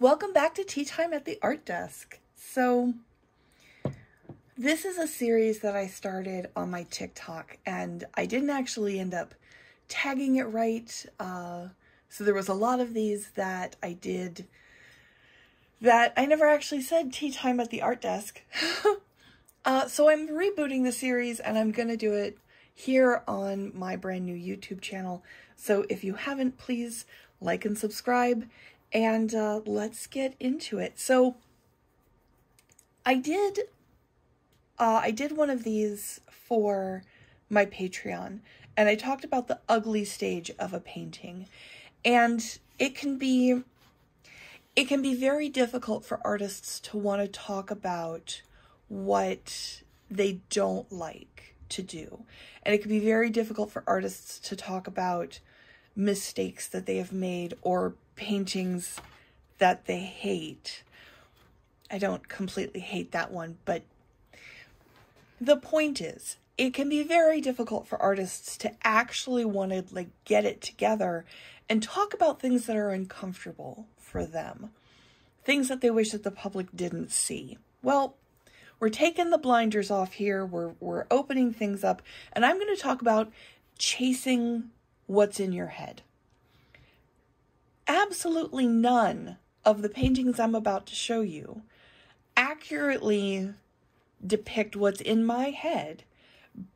Welcome back to Tea Time at the Art Desk. So, this is a series that I started on my TikTok, and I didn't actually end up tagging it right. Uh, so, there was a lot of these that I did that I never actually said Tea Time at the Art Desk. uh, so, I'm rebooting the series, and I'm going to do it here on my brand new YouTube channel. So, if you haven't, please like and subscribe and uh, let's get into it. So I did, uh, I did one of these for my Patreon, and I talked about the ugly stage of a painting, and it can be, it can be very difficult for artists to want to talk about what they don't like to do, and it can be very difficult for artists to talk about mistakes that they have made or paintings that they hate. I don't completely hate that one, but the point is, it can be very difficult for artists to actually want to like get it together and talk about things that are uncomfortable for them. Things that they wish that the public didn't see. Well, we're taking the blinders off here. We're we're opening things up, and I'm going to talk about chasing what's in your head absolutely none of the paintings I'm about to show you accurately depict what's in my head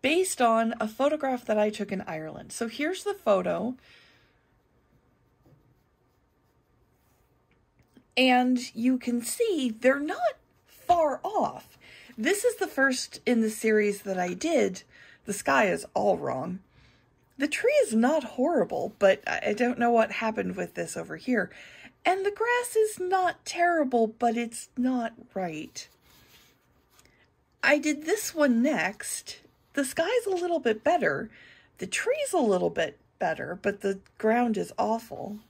based on a photograph that I took in Ireland. So here's the photo. And you can see they're not far off. This is the first in the series that I did. The sky is all wrong. The tree is not horrible, but I don't know what happened with this over here. And the grass is not terrible, but it's not right. I did this one next. The sky's a little bit better. The tree's a little bit better, but the ground is awful.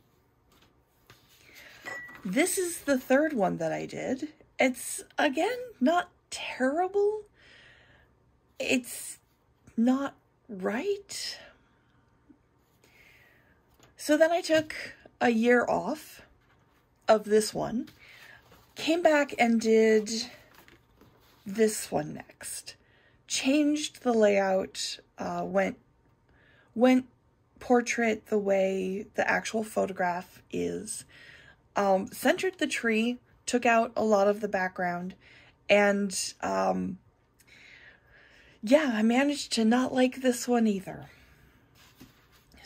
This is the third one that I did. It's, again, not terrible. It's not right. So then I took a year off of this one, came back and did this one next. Changed the layout, uh, went went portrait the way the actual photograph is. Um, centered the tree, took out a lot of the background, and um, yeah, I managed to not like this one either.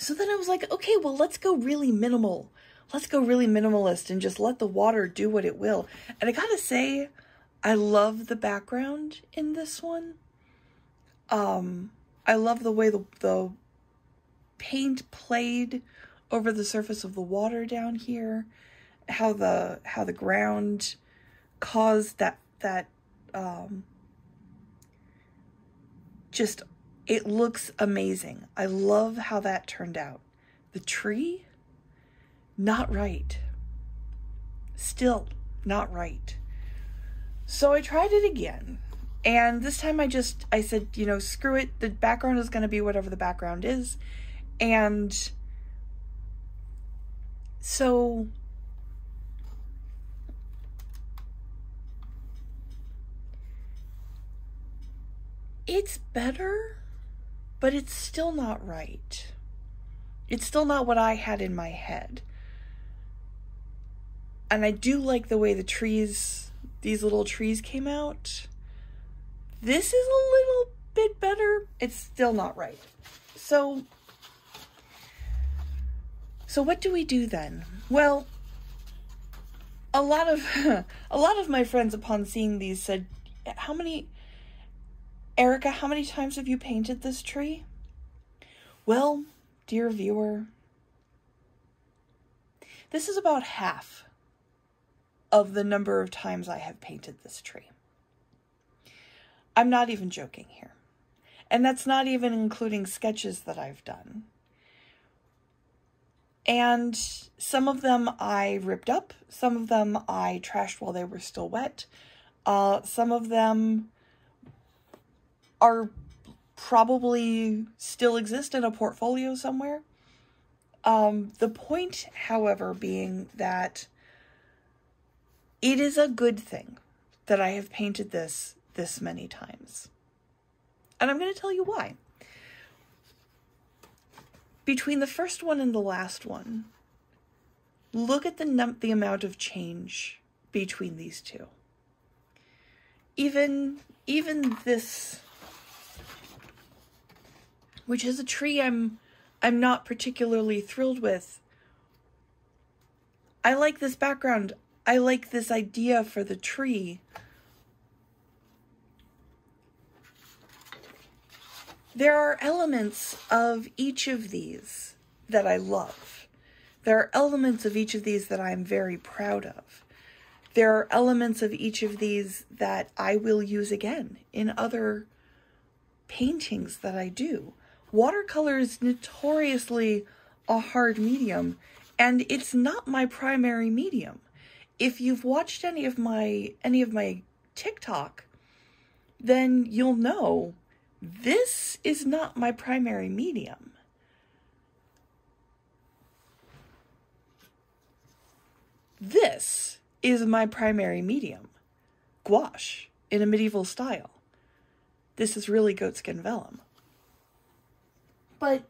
So then I was like, okay, well, let's go really minimal. Let's go really minimalist and just let the water do what it will. And I gotta say, I love the background in this one. Um, I love the way the, the paint played over the surface of the water down here. How the how the ground caused that that um just it looks amazing. I love how that turned out. The tree, not right. Still not right. So I tried it again. And this time I just, I said, you know, screw it. The background is going to be whatever the background is. And so it's better but it's still not right. It's still not what I had in my head. And I do like the way the trees, these little trees came out. This is a little bit better. It's still not right. So, so what do we do then? Well, a lot of a lot of my friends upon seeing these said, "How many Erica, how many times have you painted this tree? Well, dear viewer, this is about half of the number of times I have painted this tree. I'm not even joking here. And that's not even including sketches that I've done. And some of them I ripped up, some of them I trashed while they were still wet, uh, some of them are probably still exist in a portfolio somewhere. Um, the point, however, being that it is a good thing that I have painted this this many times. And I'm going to tell you why. Between the first one and the last one, look at the num- the amount of change between these two. Even even this which is a tree I'm I'm not particularly thrilled with. I like this background. I like this idea for the tree. There are elements of each of these that I love. There are elements of each of these that I'm very proud of. There are elements of each of these that I will use again in other paintings that I do. Watercolor is notoriously a hard medium, and it's not my primary medium. If you've watched any of my any of my TikTok, then you'll know this is not my primary medium. This is my primary medium, gouache, in a medieval style. This is really goatskin vellum. But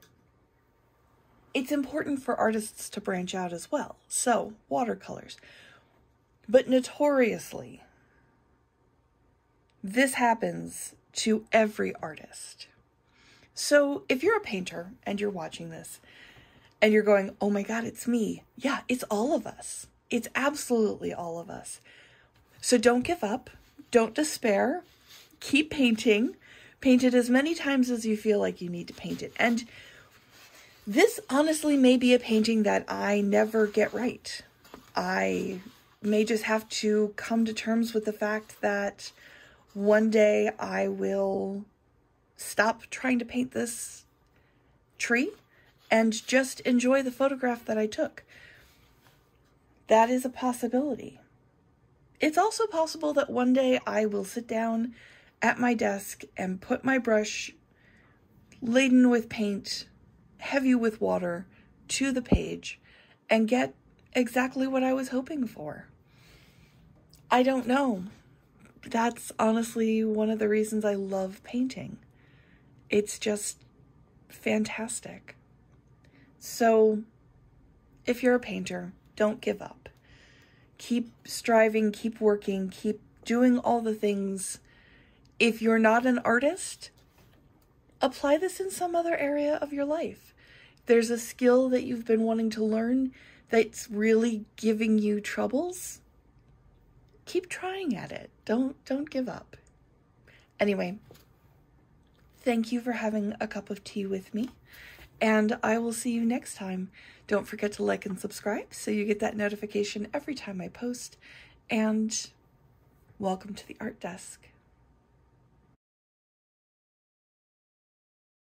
it's important for artists to branch out as well. So, watercolors. But notoriously, this happens to every artist. So if you're a painter and you're watching this and you're going, oh my God, it's me. Yeah, it's all of us. It's absolutely all of us. So don't give up. Don't despair. Keep painting. Paint it as many times as you feel like you need to paint it. And this honestly may be a painting that I never get right. I may just have to come to terms with the fact that one day I will stop trying to paint this tree and just enjoy the photograph that I took. That is a possibility. It's also possible that one day I will sit down at my desk and put my brush laden with paint, heavy with water, to the page and get exactly what I was hoping for. I don't know that's honestly one of the reasons I love painting. It's just fantastic. So, if you're a painter, don't give up. Keep striving, keep working, keep doing all the things. If you're not an artist, apply this in some other area of your life. There's a skill that you've been wanting to learn that's really giving you troubles keep trying at it. Don't don't give up. Anyway, thank you for having a cup of tea with me, and I will see you next time. Don't forget to like and subscribe so you get that notification every time I post, and welcome to the art desk.